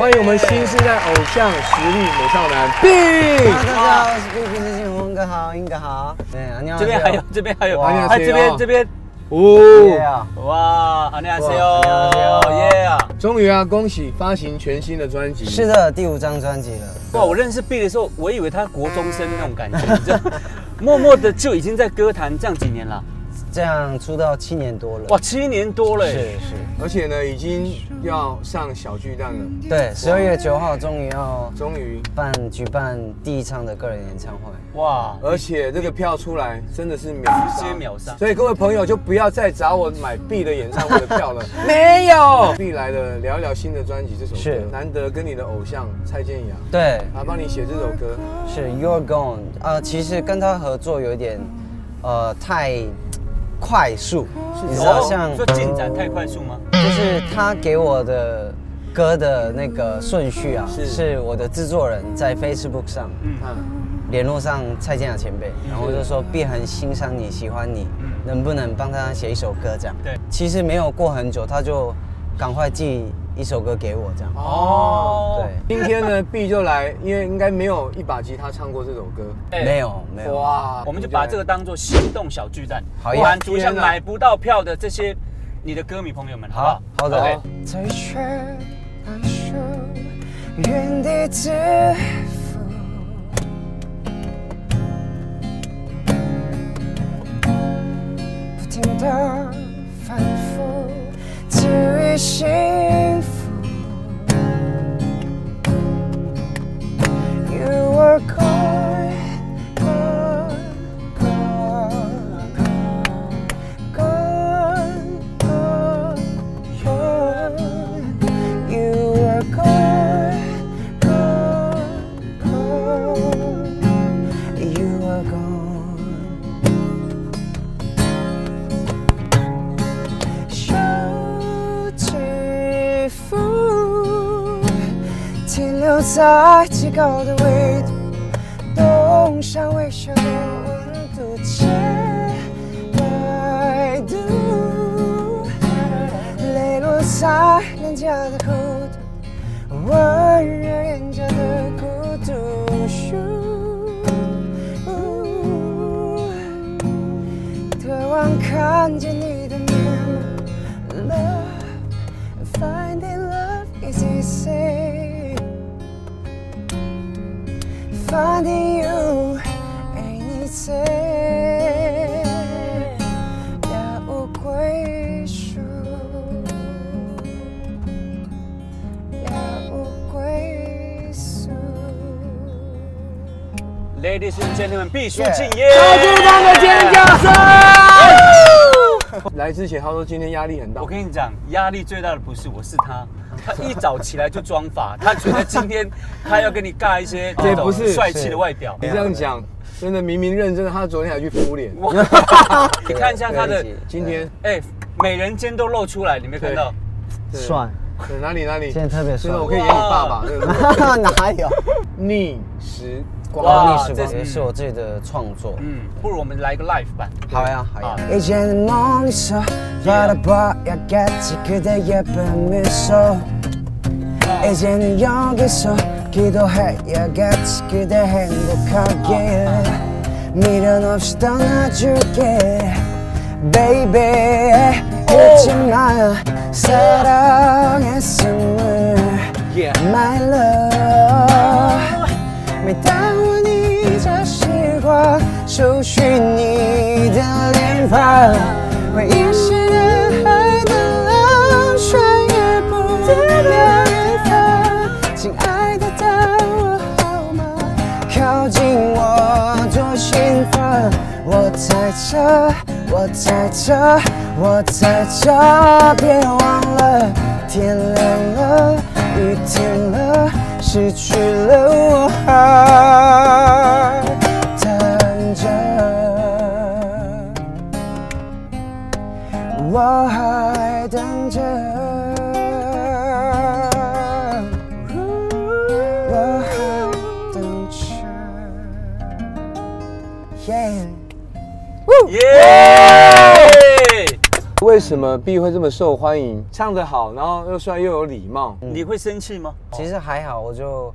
欢迎我们新时代偶像实力美少男 B。大家好，我是 B B 的金红哥好，英哥好。对，안녕。这边还有，这边还有，哇还这边这边，哦，哇，안녕하세哇 안녕하세요 요，耶啊！终于啊，恭喜发行全新的专辑。是的，第五张专辑了。哇，我认识 B 的时候，我以为他国中生那种感觉，你知道默默的就已经在歌坛这样几年了， 这样出道七年多了。哇，七年多了是，是。而且呢，已经要上小巨蛋了，对，十二月九号终于要终于，办举办第一场的个人演唱会。哇，而且这个票出来真的是秒杀直接，秒杀。所以各位朋友就不要再找我买 B 的演唱会的票了，没有。B 来了，聊一聊新的专辑这首歌是，难得跟你的偶像蔡健雅，对，他帮你写这首歌，是 You're Gone。呃，其实跟他合作有一点，呃，太快速，你知道，像进展太快速吗？就是他给我的歌的那个顺序啊，是。是我的制作人在 Facebook 上嗯，联络上蔡健雅前辈，然后就说必很欣赏你喜欢你，能不能帮他写一首歌？这样？对。其实没有过很久，他就赶快寄一首歌给我这样。哦，对，今天呢，B 就来，因为应该没有一把吉他唱过这首歌，哎。没有没有，哇，我们就把这个当做心动小巨蛋，好呀满足一下天哪。买不到票的这些你的歌迷朋友们，好不好？好的。在却难受，原地自负。不停的于在极高的纬度，冻上微小的温度，借百度，泪落在脸颊的弧度，温热眼角的孤独。咻渴望看见 easy. 了无归属，了无归宿。Ladies and gentlemen，毕书尽 Yeah 耶！超巨蛋的尖叫声！来之前他说今天压力很大我，跟你讲，压力最大的不是我，是他。他一早起来就装法，他觉得今天他要跟你尬一些 这种这不是帅气的外表。你这样讲，真的明明认真的，他昨天还去敷脸，你看一下他的，今天哎，美人尖都露出来，你没看到？对帅，对哪里哪里，现在特别帅真的我可以演你爸爸，对不对？哪有？逆时光，哇逆时光这是也是我自己的创作。嗯，不如我们来个 live 版。好呀，好呀啊。 이제는 멍서 바라봐야겠지 그대 예쁜 미소 이제는 여기서 기도해야겠지 그대 행복하게 미련 없이 떠나줄게 Baby 잊지 마요 숨을, My love 매다운 이 자실과 소신이 들린 밤 在这，我在这，别忘了，天亮了，雨停了，失去了我还等着，我还等着，我还等着。Yeah 耶！为什么 B 会这么受欢迎？唱得好，然后又帅又有礼貌。你会生气吗？其实还好，我就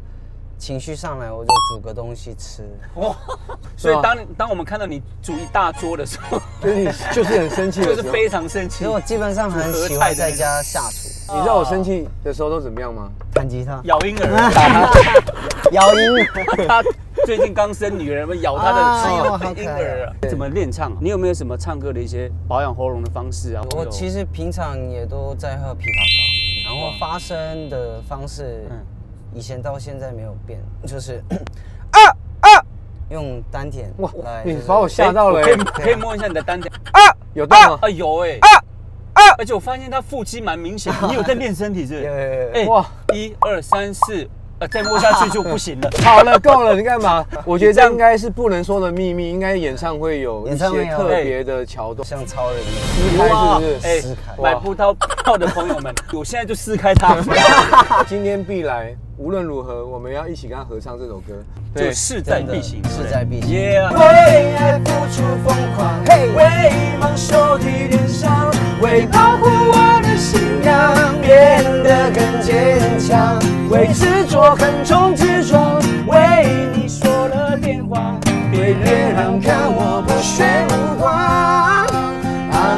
情绪上来，我就煮个东西吃。哇！所以当当我们看到你煮一大桌的时候，就是你就是很生气就是非常生气因为。我基本上很喜欢在家下厨，你知道我生气的时候都怎么样吗？弹吉他、咬婴儿，摇音。他最近刚生女儿，咬他哎呦好的婴可爱儿啊。怎么练唱？你有没有什么唱歌的一些保养喉咙的方式啊？我其实平常也都在喝枇杷膏，然后发声的方式嗯，以前到现在没有变，就是啊啊，用丹田哇来，你把我吓到了。可以欸，可以摸一下你的丹田。有动吗？啊，有哎。而且我发现他腹肌蛮明显的，你有在练身体是 哎哇，一二三四，呃，再摸下去就不行了。好了，够了，你干嘛？我觉得这应该是不能说的秘密，应该演唱会有一些特别的桥段。像超人。撕开是不是？哎撕开买葡萄票的朋友们，我现在就撕开它，今天必来，无论如何，我们要一起跟他合唱这首歌。就势在必行，势在必行。耶！为爱付出疯狂，嘿，为梦手提电商，为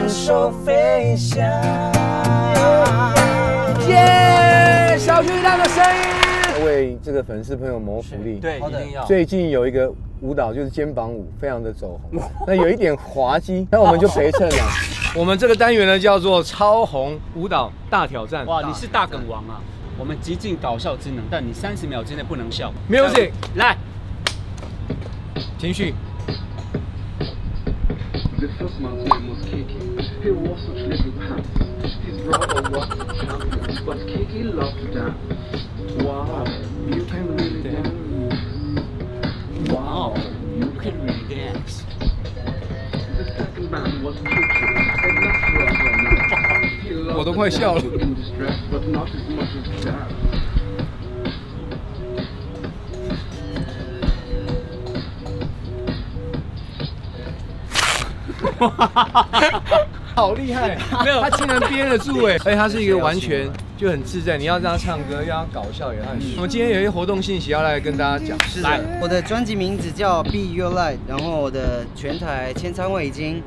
昂首飞翔。耶！小巨蛋的声音，为这个粉丝朋友谋福利。对，一定要。最近有一个舞蹈就是肩膀舞，非常的走红，那有一点滑稽，那我们就陪衬了。我们这个单元呢叫做超红舞蹈大挑战。哇，你是大梗王啊！我们极尽搞笑之能，但你三十秒之内不能笑。Music 来，情绪。The first man's name was Kiki. He wore such little pants. His brother was a champion, but Kiki loved to dance. Wow, you can really dance. Wow, you can really dance. The second man was Chuchu, a natural runner. He loved to dance in distress, but not as much as dance. 好厉害！没有，他竟然憋得住 哎，而且他是一个完全就很自在。你要让他唱歌，要让他搞笑也很。我们今天有一些活动信息要来跟大家讲。是的，我的专辑名字叫《Be Your Light》，然后我的全台签唱会已经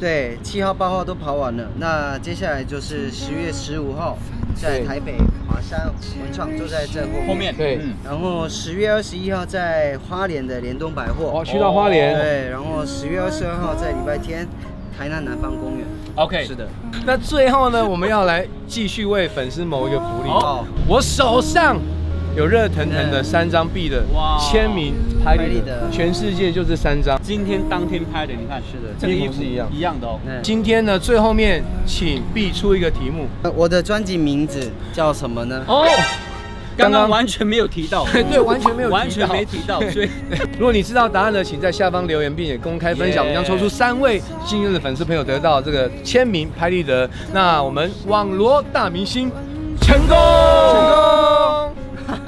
对七号八号都跑完了，那接下来就是十月十五号在台北华山文创，就在这后面。后面对嗯然后十月二十一号在花莲的联东百货哦，，去到花莲。对，然后十月二十二号在礼拜天台南南方公园。，OK，是的，那最后呢，我们要来继续为粉丝谋一个福利。哦我手上有热腾腾的三张 B 的哇签名拍立得全世界就这三张。今天当天拍的，你看是的这个衣服是一样一样的哦。今天呢，最后面请 B 出一个题目。呃我的专辑名字叫什么呢？哦，刚刚完全没有提到，对，完全没有提到完全没提到，所以如果你知道答案的，请在下方留言，并且公开分享。我们将抽出三位幸运的粉丝朋友得到这个签名拍立得。那我们网罗大明星成功，成功。